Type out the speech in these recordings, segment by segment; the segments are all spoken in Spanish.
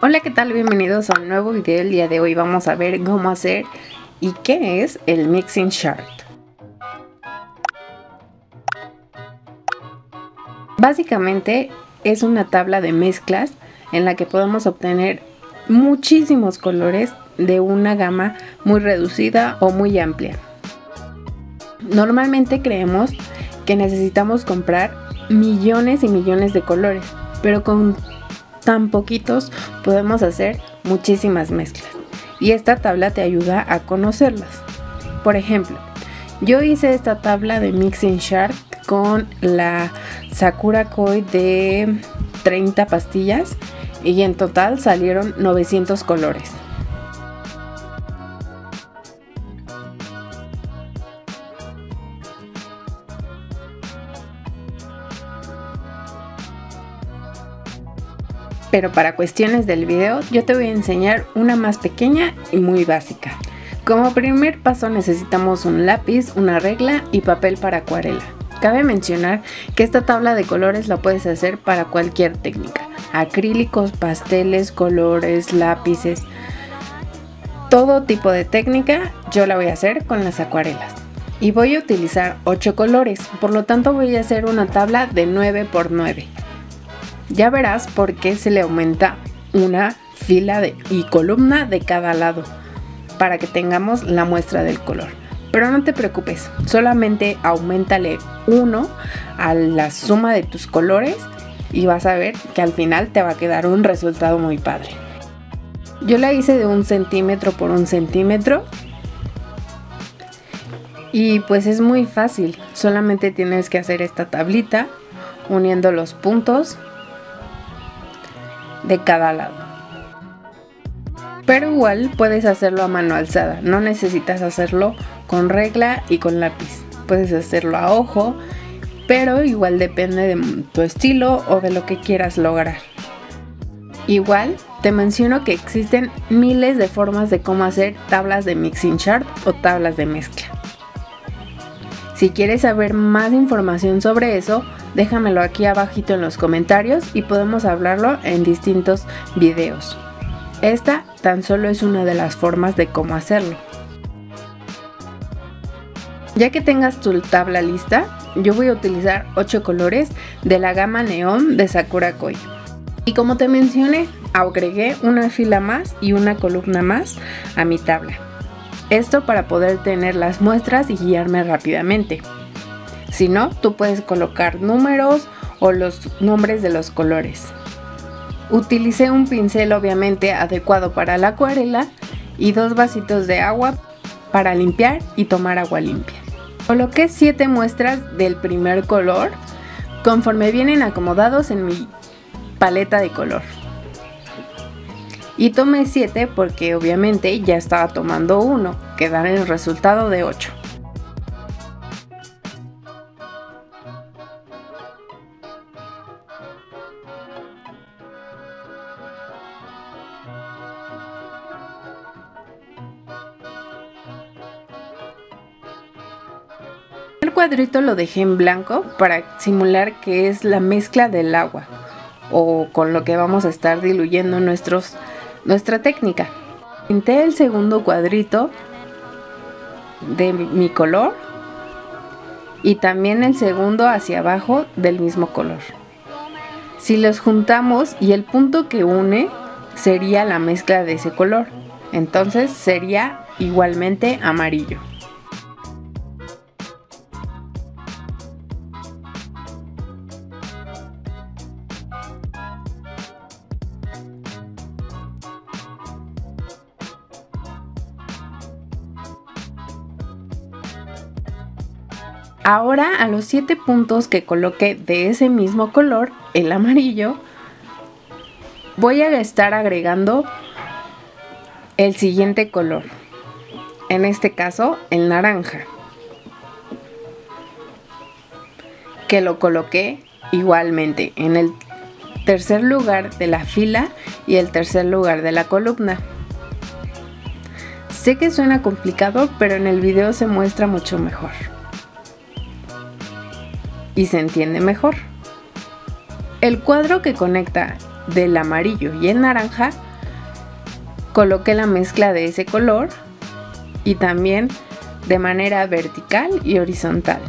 Hola, ¿qué tal? Bienvenidos a un nuevo video. El día de hoy vamos a ver cómo hacer y qué es el Mixing Chart. Básicamente es una tabla de mezclas en la que podemos obtener muchísimos colores de una gama muy reducida o muy amplia. Normalmente creemos que necesitamos comprar millones y millones de colores, pero con tan poquitos podemos hacer muchísimas mezclas. Y esta tabla te ayuda a conocerlas. Por ejemplo, yo hice esta tabla de Mixing Chart con la Sakura Koi de 30 pastillas y en total salieron 900 colores. Pero para cuestiones del video yo te voy a enseñar una más pequeña y muy básica. Como primer paso necesitamos un lápiz, una regla y papel para acuarela. Cabe mencionar que esta tabla de colores la puedes hacer para cualquier técnica. Acrílicos, pasteles, colores, lápices. Todo tipo de técnica yo la voy a hacer con las acuarelas. Y voy a utilizar 8 colores, por lo tanto voy a hacer una tabla de 9 por 9. Ya verás por qué se le aumenta una fila y columna de cada lado para que tengamos la muestra del color. Pero no te preocupes, solamente aumentale uno a la suma de tus colores y vas a ver que al final te va a quedar un resultado muy padre. Yo la hice de un centímetro por un centímetro y pues es muy fácil, solamente tienes que hacer esta tablita uniendo los puntos de cada lado. Pero igual puedes hacerlo a mano alzada, no necesitas hacerlo con regla y con lápiz. Puedes hacerlo a ojo, pero igual depende de tu estilo o de lo que quieras lograr. Igual te menciono que existen miles de formas de cómo hacer tablas de mixing chart o tablas de mezcla. Si quieres saber más información sobre eso, déjamelo aquí abajito en los comentarios y podemos hablarlo en distintos videos. Esta tan solo es una de las formas de cómo hacerlo. Ya que tengas tu tabla lista, yo voy a utilizar 8 colores de la gama neón de Sakura Koi. Y como te mencioné, agregué una fila más y una columna más a mi tabla. Esto para poder tener las muestras y guiarme rápidamente. Si no, tú puedes colocar números o los nombres de los colores. Utilicé un pincel obviamente adecuado para la acuarela y dos vasitos de agua para limpiar y tomar agua limpia. Coloqué 7 muestras del primer color conforme vienen acomodados en mi paleta de color. Y tomé 7 porque obviamente ya estaba tomando 1, que dan el resultado de 8. El cuadrito lo dejé en blanco para simular que es la mezcla del agua o con lo que vamos a estar diluyendo nuestros nuestra técnica. Pinté el segundo cuadrito de mi color y también el segundo hacia abajo del mismo color. Si los juntamos y el punto que une sería la mezcla de ese color, entonces sería igualmente amarillo. Ahora a los 7 puntos que coloqué de ese mismo color, el amarillo, voy a estar agregando el siguiente color. En este caso, el naranja. Que lo coloqué igualmente en el tercer lugar de la fila y el tercer lugar de la columna. Sé que suena complicado, pero en el video se muestra mucho mejor y se entiende mejor. El cuadro que conecta del amarillo y el naranja coloqué la mezcla de ese color y también de manera vertical y horizontal.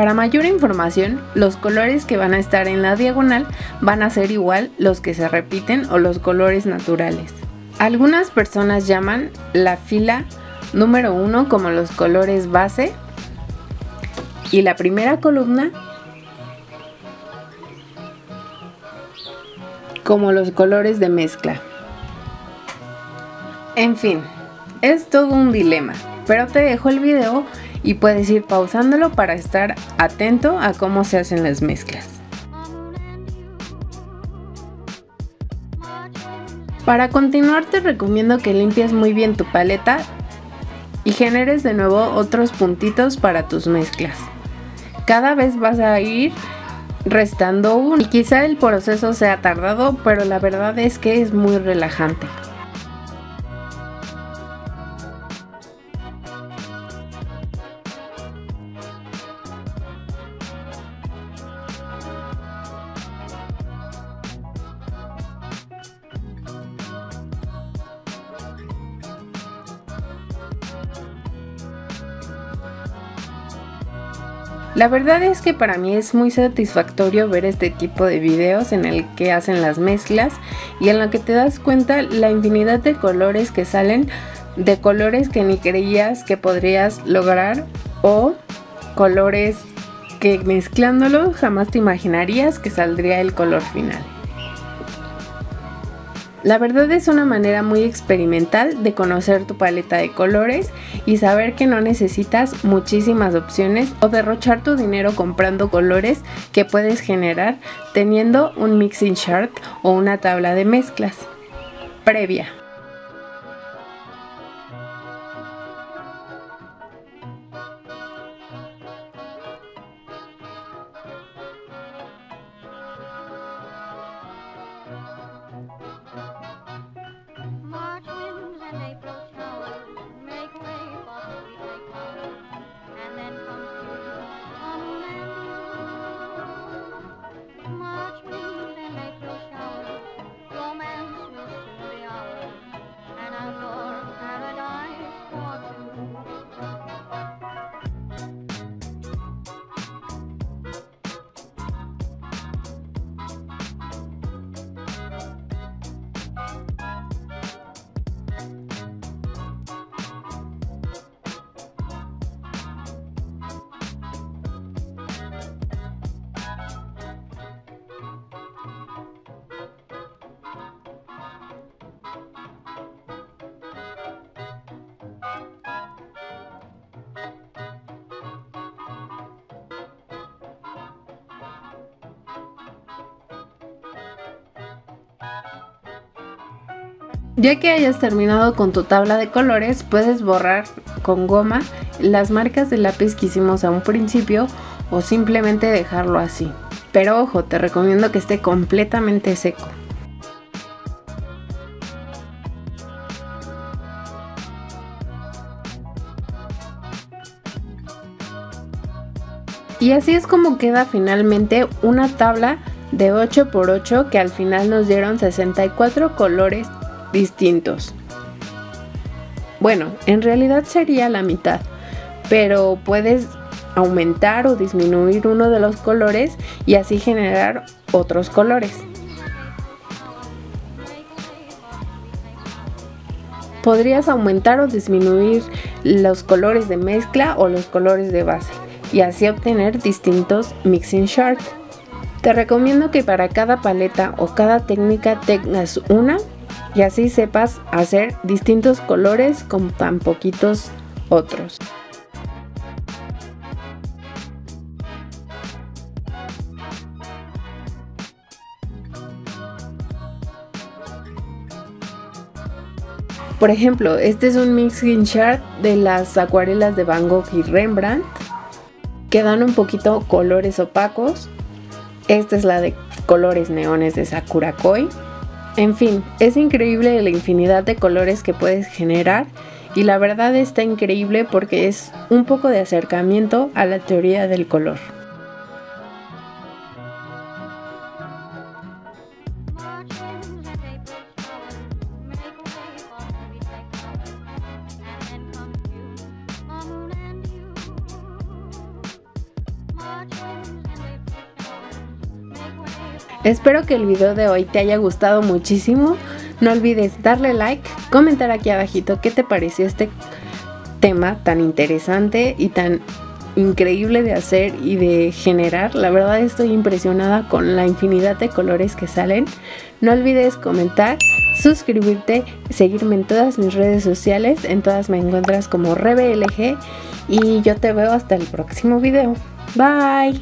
Para mayor información, los colores que van a estar en la diagonal van a ser igual los que se repiten o los colores naturales. Algunas personas llaman la fila número 1 como los colores base y la primera columna como los colores de mezcla. En fin, es todo un dilema, pero te dejo el video y puedes ir pausándolo para estar atento a cómo se hacen las mezclas. Para continuar te recomiendo que limpies muy bien tu paleta y generes de nuevo otros puntitos para tus mezclas. Cada vez vas a ir restando uno y quizá el proceso sea tardado, pero la verdad es que es muy relajante. La verdad es que para mí es muy satisfactorio ver este tipo de videos en el que hacen las mezclas y en lo que te das cuenta la infinidad de colores que salen, de colores que ni creías que podrías lograr o colores que mezclándolos jamás te imaginarías que saldría el color final. La verdad es una manera muy experimental de conocer tu paleta de colores y saber que no necesitas muchísimas opciones o derrochar tu dinero comprando colores que puedes generar teniendo un mixing chart o una tabla de mezclas previa. Ya que hayas terminado con tu tabla de colores, puedes borrar con goma las marcas de lápiz que hicimos a un principio o simplemente dejarlo así. Pero ojo, te recomiendo que esté completamente seco. Y así es como queda finalmente una tabla de 8x8 que al final nos dieron 64 colores distintos. Bueno, en realidad sería la mitad, pero puedes aumentar o disminuir uno de los colores y así generar otros colores. Podrías aumentar o disminuir los colores de mezcla o los colores de base y así obtener distintos mixing charts. Te recomiendo que para cada paleta o cada técnica tengas una y así sepas hacer distintos colores con tan poquitos otros. Por ejemplo, este es un mixing chart de las acuarelas de Van Gogh y Rembrandt que dan un poquito colores opacos. Esta es la de colores neones de Sakura Koi. En fin, es increíble la infinidad de colores que puedes generar y la verdad está increíble porque es un poco de acercamiento a la teoría del color. Espero que el video de hoy te haya gustado muchísimo. No olvides darle like, comentar aquí abajito qué te pareció este tema tan interesante y tan increíble de hacer y de generar. La verdad estoy impresionada con la infinidad de colores que salen. No olvides comentar, suscribirte, seguirme en todas mis redes sociales. En todas me encuentras como RebeLG y yo te veo hasta el próximo video. Bye.